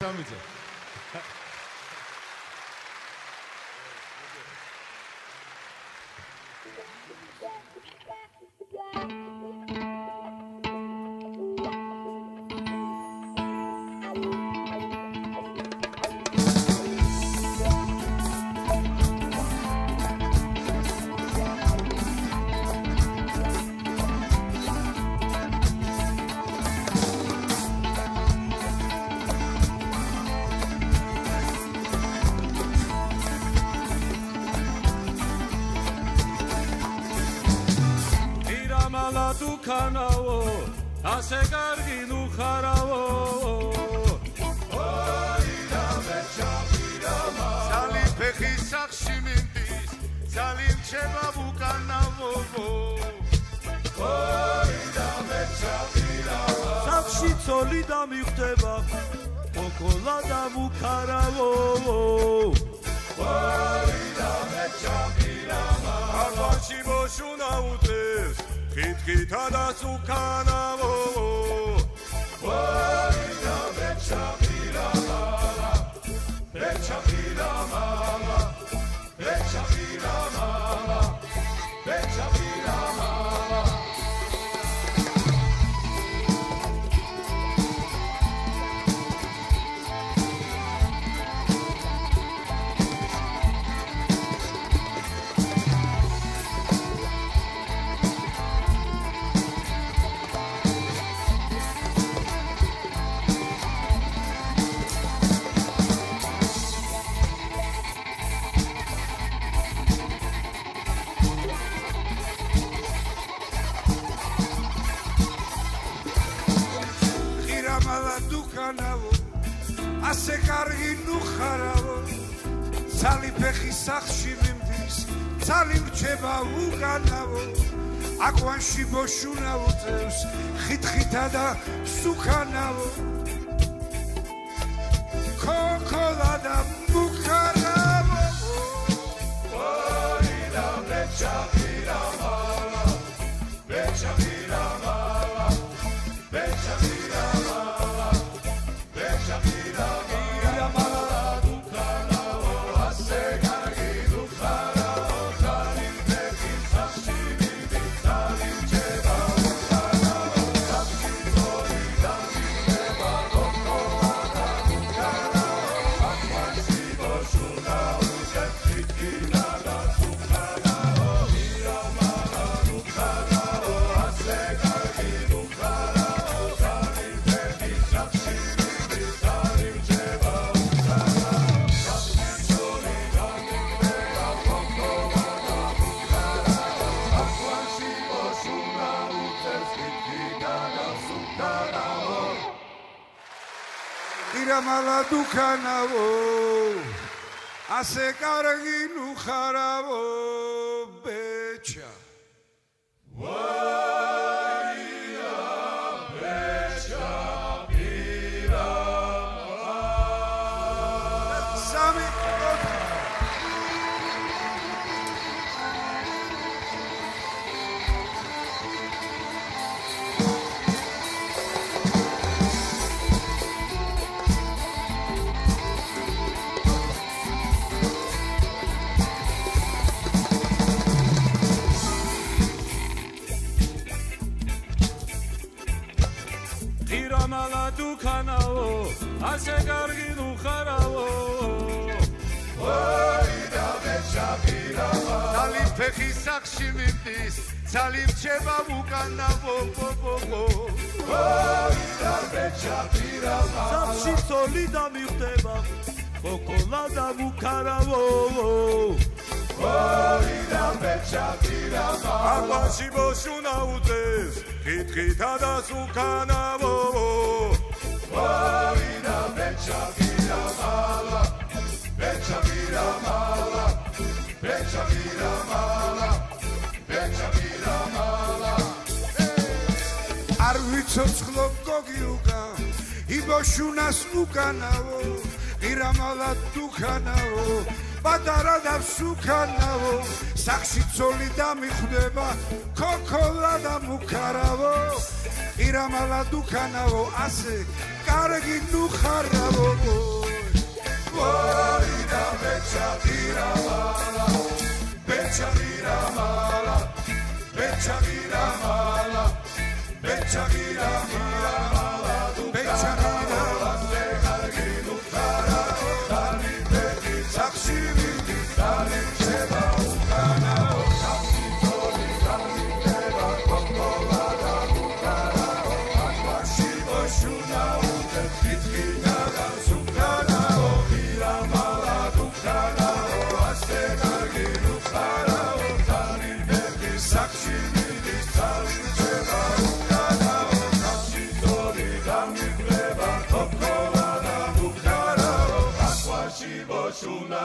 Somebody. სამიძე დუქანაო ასე კარგი ნუ ხარავო. ოი და მე ჩაპირამა. ზალი ფეხი სახში მინდის ზალი მჩება უკანავო ოი და მე ჩაპირამა. სახში ცოლი და მიხვდება კოკოლადა მუქარავო ოი და მე ჩაპირამა აბაში მოშუნა უტეს კითხითა და სუკანავო ვაიდა უკანავო ასე კარგი ნუ ხარავო ცალი ფეხი სახში მიმდის ცალი რჩება უკანავო აკვანში ბოშუნავო წევს ხითხითა და სუქანავო. ქოქოლა და მუქარავო ირამალა დუქანავო ასე კარგი ნუ ხარავო ბეჩა ირამალა დუქანაო ასე კარგი ნუ ხარავო ოი და მე ჩაპირამა ზალი ფეხი სახში მიმდის ზალი რჩება უკანავო პოპოპო ოი და მე ჩაპირამა სახში ცოლი და მიხვდება კოკოლადა მუქარავო ოი აბაში ბოშუნა უწეს კითხითა და სუკანავო ოი და მე ჩაპირამა მე ჩაპირამა მე ჩაპირამა მე ჩაპირამა არ ვიცოცხლო გოგიუკა იბოშუნას უკანავო ირამალა დუქანავო პატარა და სუკანავო სახში ძოლი დამიხვდება ქოქოლა და მუქარავო. ირამალა დუქანავო ასე კარგი ნუხარავო. ვარი და მეჩადირავალა მეჩადირავალა მეჩადირავალა მეჩადირავალა სამწორი გამიტება კოკოლა და უკანაო აკვაში ოშუნა